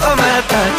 Oh, my God.